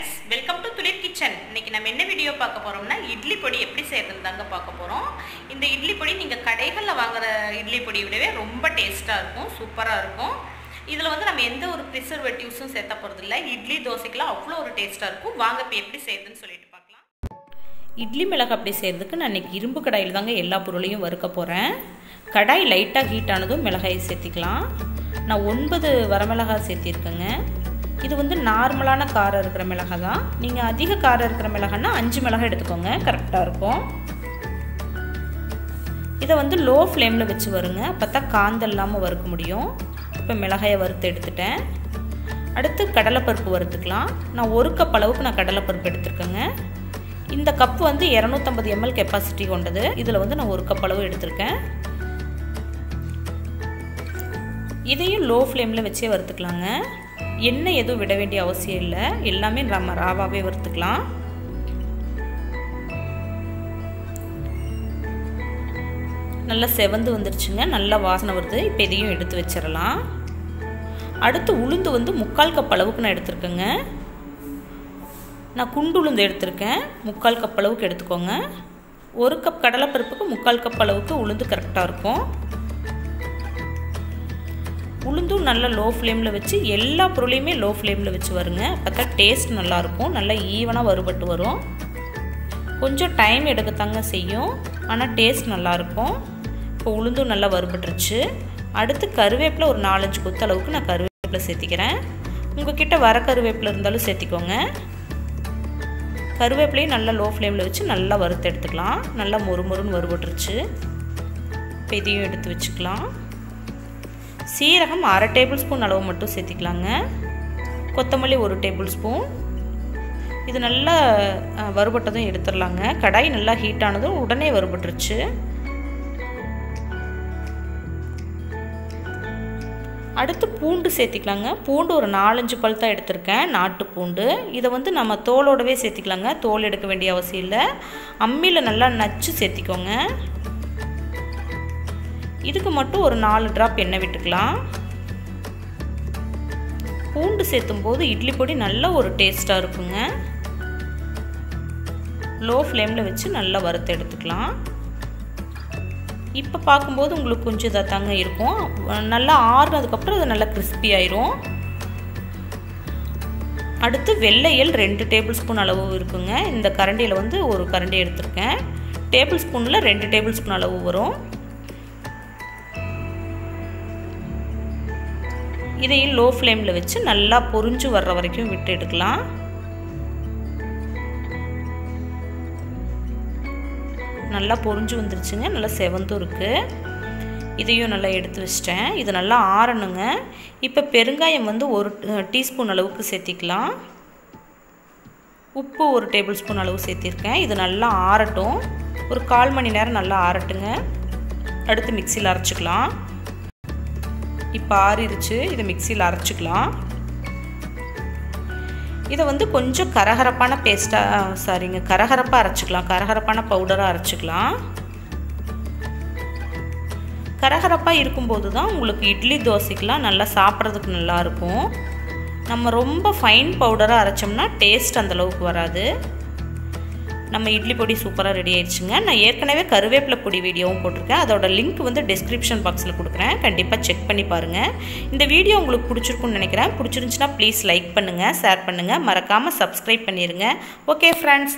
Friends welcome to Thulir kitchen இன்னைக்கு நம்ம என்ன வீடியோ பார்க்க போகிறோம்னா இட்லி பொடி எப்படி செய்கிறது தாங்க பார்க்க போகிறோம் இந்த இட்லி பொடி நீங்கள் கடைகளில் வாங்குற இட்லி பொடியை விடவே ரொம்ப டேஸ்ட்டாக இருக்கும் சூப்பராக இருக்கும். இதில் வந்து நம்ம எந்த ஒரு ப்ரிசர்வேட்டிவ்ஸும் சேர்த்த போகிறது இல்லை இட்லி தோசைக்கெல்லாம் அவ்வளோ ஒரு டேஸ்ட்டாக இருக்கும். வாங்க இப்போ எப்படி செய்யுதுன்னு சொல்லிட்டு பார்க்கலாம். இட்லி மிளகு அப்படி செய்கிறதுக்கு நான் இன்றைக்கி இரும்பு கடாயில் தாங்க எல்லா பொருளையும் வறுக்க போகிறேன் கடாய் லைட்டாக ஹீட் ஆனதும் மிளகாயை சேர்த்திக்கலாம். நான் ஒன்பது வரமிளகாய் சேர்த்திருக்கேங்க. இது வந்து நார்மலான காரம் இருக்கிற மிளகாய் தான் நீங்கள் அதிக காரம் இருக்கிற மிளகான்னா அஞ்சு மிளகாய் எடுத்துக்கோங்க. கரெக்டாக இருக்கும். இதை வந்து லோ ஃப்ளேமில் வச்சு வருங்க. அப்போ தான் காந்த இல்லாமல் வறுக்க முடியும். இப்போ மிளகாயை வறுத்து எடுத்துட்டேன். அடுத்து கடலைப்பருப்பு வறுத்துக்கலாம். நான் ஒரு கப் அளவுக்கு நான் கடலைப்பருப்பு எடுத்துருக்கேங்க. இந்த கப் வந்து இரநூத்தம்பது எம்எல் கெப்பாசிட்டி கொண்டது. இதில் வந்து நான் ஒரு கப் அளவு எடுத்திருக்கேன். இதையும் லோ ஃப்ளேமில் வச்சே வறுத்துக்கலாங்க. எண்ணெய் எதுவும் விட வேண்டிய அவசியம் இல்லை. எல்லாமே நம்ம ராவாகவே வறுத்துக்கலாம். நல்லா செவந்து வந்துருச்சுங்க. நல்லா வாசனை வருது. இப்போ இதையும் எடுத்து வச்சிடலாம். அடுத்து உளுந்து வந்து முக்கால் கப் அளவுக்கு நான் எடுத்திருக்கேங்க. நான் குண்டு உளுந்து எடுத்திருக்கேன். முக்கால் கப் அளவுக்கு எடுத்துக்கோங்க. ஒரு கப் கடலைப்பருப்புக்கு முக்கால் கப் அளவுக்கு உளுந்து கரெக்டாக இருக்கும். உளுந்தும் நல்லா லோ ஃப்ளேமில் வச்சு எல்லா பொருளையுமே லோ ஃப்ளேமில் வச்சு வருங்க. அப்போ தான் டேஸ்ட் நல்லாயிருக்கும் நல்லா ஈவனாக வறுபட்டு வரும். கொஞ்சம் டைம் எடுக்கத்தாங்க செய்யும். ஆனால் டேஸ்ட் நல்லாயிருக்கும் இப்போ உளுந்தும் நல்லா வறுபட்டுருச்சு. அடுத்து கருவேப்பிலை ஒரு நாலஞ்சு கொத்து அளவுக்கு நான் கருவேப்பிலை சேர்த்திக்கிறேன். உங்ககிட்ட வர கருவேப்பிலை இருந்தாலும் சேர்த்திக்கோங்க. கருவேப்பிலையும் நல்லா லோ ஃப்ளேமில் வச்சு நல்லா வறுத்து எடுத்துக்கலாம். நல்லா மொறு மொறுன்னு வறுபட்டுருச்சு. இப்போ இதையும் எடுத்து வச்சுக்கலாம். சீரகம் அரை டேபிள் ஸ்பூன் அளவு மட்டும் சேர்த்திக்கலாங்க. கொத்தமல்லி ஒரு டேபிள் ஸ்பூன் இது நல்லா வறுபட்டதும் எடுத்துடலாங்க. கடாய் நல்லா ஹீட் ஆனதும் உடனே வறுபட்டுருச்சு. அடுத்து பூண்டு சேர்த்திக்கலாங்க. பூண்டு ஒரு நாலஞ்சு பல் தான் எடுத்திருக்கேன் நாட்டு பூண்டு. இதை வந்து நம்ம தோலோடவே சேர்த்திக்கலாங்க தோல் எடுக்க வேண்டிய அவசியம் இல்லை. அம்மியில் நல்லா நச்சு சேர்த்திக்கோங்க. இதுக்கு மட்டும் ஒரு நாலு ட்ராப் எண்ணெய் விட்டுக்கலாம். பூண்டு சேர்த்தும் போது இட்லி பொடி நல்ல ஒரு டேஸ்ட்டாக இருக்குங்க. லோ ஃப்ளேமில் வச்சு நல்லா வறுத்து எடுத்துக்கலாம். இப்போ பார்க்கும்போது உங்களுக்கு கொஞ்சம் இதாக தாங்க இருக்கும். நல்லா ஆறுனதுக்கப்புறம் அது நல்லா கிறிஸ்பி ஆயிரும். அடுத்து வெள்ளையல் ரெண்டு டேபிள் ஸ்பூன் அளவு இருக்குங்க. இந்த கரண்டியில் வந்து ஒரு கரண்டி எடுத்திருக்கேன். டேபிள் ஸ்பூனில் ரெண்டு டேபிள் ஸ்பூன் அளவு வரும். இதையும் லோ ஃப்ளேமில் வச்சு நல்லா பொரிஞ்சு வர்ற வரைக்கும் விட்டு எடுக்கலாம். நல்லா பொரிஞ்சு வந்துருச்சுங்க. நல்லா செவந்தும் இருக்குது இதையும் நல்லா எடுத்து வச்சிட்டேன். இது நல்லா ஆறணுங்க. இப்போ பெருங்காயம் வந்து ஒரு டீஸ்பூன் அளவுக்கு சேர்த்திக்கலாம். உப்பு ஒரு டேபிள் ஸ்பூன் அளவு சேர்த்திருக்கேன். இது நல்லா ஆறட்டும். ஒரு கால் மணி நேரம் நல்லா ஆறட்டுங்க. அடுத்து மிக்சியில் அரைச்சிக்கலாம். இப்போ ஆறிடுச்சு. இதை மிக்சியில் அரைச்சிக்கலாம். இதை வந்து கொஞ்சம் கரகரப்பான பேஸ்ட்டாக சாரிங்க கரகரப்பாக அரைச்சிக்கலாம். கரகரப்பான பவுடராக அரைச்சிக்கலாம். கரகரப்பாக இருக்கும்போது தான் உங்களுக்கு இட்லி தோசைக்கெலாம் நல்லா சாப்பிட்றதுக்கு நல்லாயிருக்கும் நம்ம ரொம்ப ஃபைன் பவுடராக அரைச்சோம்னா டேஸ்ட் அந்தளவுக்கு வராது. நம்ம இட்லி பொடி சூப்பராக ரெடி ஆயிடுச்சுங்க. நான் ஏற்கனவே கருவேப்பிலை பொடி வீடியோவும் போட்டிருக்கேன். அதோட லிங்க் வந்து டிஸ்கிரிப்ஷன் பாக்ஸில் கொடுக்குறேன். கண்டிப்பாக செக் பண்ணி பாருங்கள் இந்த வீடியோ உங்களுக்கு பிடிச்சிருக்குன்னு நினைக்கிறேன். பிடிச்சிருந்துச்சுன்னா ப்ளீஸ் லைக் பண்ணுங்கள் ஷேர் பண்ணுங்கள் மறக்காமல் சப்ஸ்கிரைப் பண்ணிடுங்க ஓகே ஃப்ரெண்ட்ஸ்